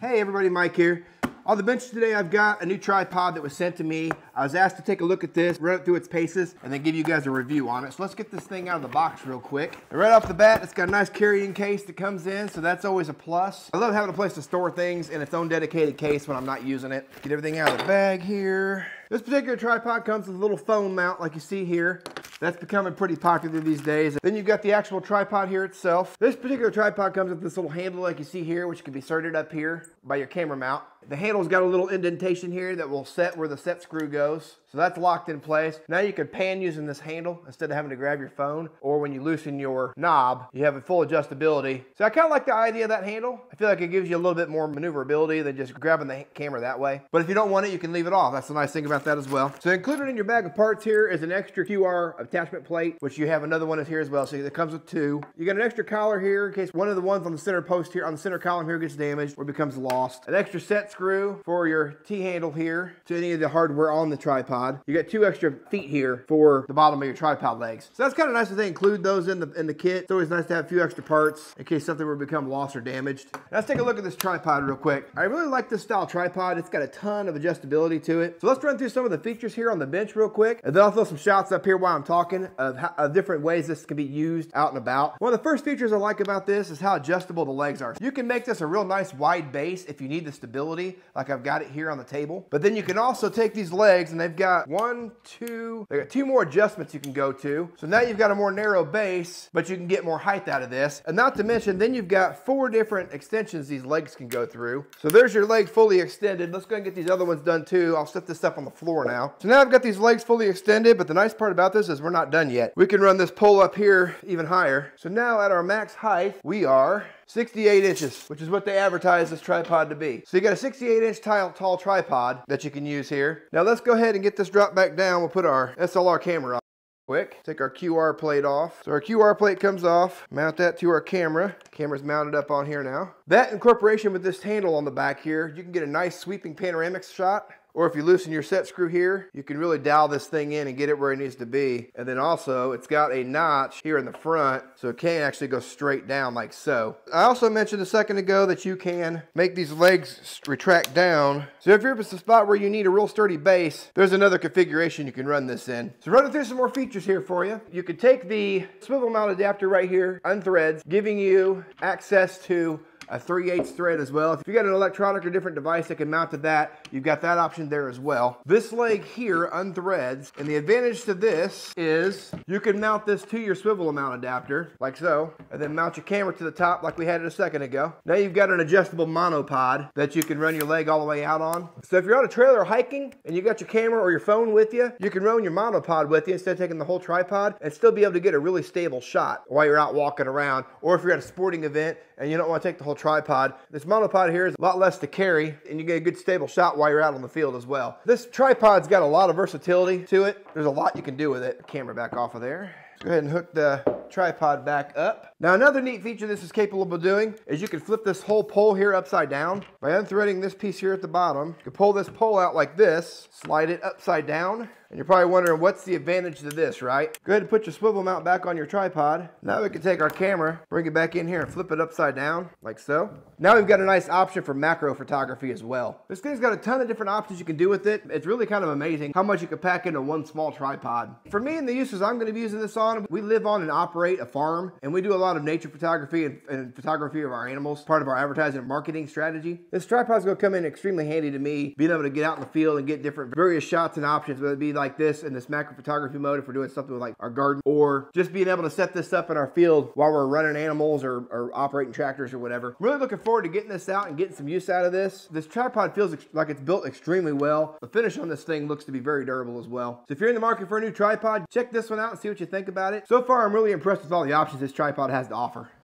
Hey everybody, Mike here. On the bench today, I've got a new tripod that was sent to me. I was asked to take a look at this, run it through its paces, and then give you guys a review on it. So let's get this thing out of the box real quick. And right off the bat, it's got a nice carrying case that comes in, so that's always a plus. I love having a place to store things in its own dedicated case when I'm not using it. Get everything out of the bag here. This particular tripod comes with a little phone mount like you see here. That's becoming pretty popular these days. Then you've got the actual tripod here itself. This particular tripod comes with this little handle like you see here, which can be inserted up here by your camera mount. The handle's got a little indentation here that will set where the set screw goes. So that's locked in place. Now you can pan using this handle instead of having to grab your phone or when you loosen your knob, you have a full adjustability. So I kind of like the idea of that handle. I feel like it gives you a little bit more maneuverability than just grabbing the camera that way. But if you don't want it, you can leave it off. That's the nice thing about that as well. So included in your bag of parts here is an extra QR attachment plate, which you have another one is here as well. So it comes with two. You got an extra collar here in case one of the ones on the center post here, on the center column here gets damaged or becomes lost. An extra set screw for your T-handle here to any of the hardware on the tripod tripod. You got two extra feet here for the bottom of your tripod legs. So that's kind of nice that they include those in the in the kit. It's always nice to have a few extra parts in case something were to become lost or damaged. Let's take a look at this tripod real quick. I really like this style tripod. It's got a ton of adjustability to it. So let's run through some of the features here on the bench real quick. And then I'll throw some shots up here while I'm talking of, how, of different ways this can be used out and about. One of the first features I like about this is how adjustable the legs are. You can make this a real nice wide base if you need the stability, like I've got it here on the table. But then you can also take these legs and they've got one one, two, they got two more adjustments you can go to. So now you've got a more narrow base, but you can get more height out of this. And not to mention, then you've got four different extensions these legs can go through. So there's your leg fully extended. Let's go and get these other ones done too. I'll set this up on the floor now. So now I've got these legs fully extended, but the nice part about this is we're not done yet. We can run this pole up here even higher. So now at our max height, we are 68 inches, which is what they advertise this tripod to be. So you got a 68 inch tall, tall tripod that you can use here. Now let's go ahead and get this drop back down. We'll put our SLR camera on quick. Take our QR plate off. So our QR plate comes off, mount that to our camera. Camera's mounted up on here now. That incorporation with this handle on the back here, you can get a nice sweeping panoramic shot or if you loosen your set screw here, you can really dial this thing in and get it where it needs to be. And then also, it's got a notch here in the front, so it can actually go straight down like so. I also mentioned a second ago that you can make these legs retract down. So if you're at a spot where you need a real sturdy base, there's another configuration you can run this in. So running through some more features here for you. You could take the swivel mount adapter right here, unthreads, giving you access to a 3 8 thread as well. If you got an electronic or different device that can mount to that, you've got that option there as well. This leg here unthreads, and the advantage to this is you can mount this to your swivel mount adapter, like so, and then mount your camera to the top like we had it a second ago. Now you've got an adjustable monopod that you can run your leg all the way out on. So if you're on a trailer hiking and you got your camera or your phone with you, you can run your monopod with you instead of taking the whole tripod and still be able to get a really stable shot while you're out walking around. Or if you're at a sporting event and you don't want to take the whole tripod. This monopod here is a lot less to carry and you get a good stable shot while you're out on the field as well. This tripod's got a lot of versatility to it. There's a lot you can do with it. Camera back off of there. Go ahead and hook the tripod back up. Now another neat feature this is capable of doing is you can flip this whole pole here upside down. By unthreading this piece here at the bottom, you can pull this pole out like this, slide it upside down, and you're probably wondering what's the advantage to this, right? Go ahead and put your swivel mount back on your tripod. Now we can take our camera, bring it back in here and flip it upside down like so. Now we've got a nice option for macro photography as well. This thing's got a ton of different options you can do with it. It's really kind of amazing how much you can pack into one small tripod. For me and the uses I'm gonna be using this on, we live on and operate a farm and we do a lot of nature photography and, and photography of our animals, part of our advertising and marketing strategy. This tripod's gonna come in extremely handy to me, being able to get out in the field and get different various shots and options, whether it be like this in this macro photography mode if we're doing something with like our garden or just being able to set this up in our field while we're running animals or, or operating tractors or whatever. Really looking forward to getting this out and getting some use out of this. This tripod feels like it's built extremely well. The finish on this thing looks to be very durable as well. So if you're in the market for a new tripod, check this one out and see what you think about it. So far, I'm really impressed with all the options this tripod has to offer.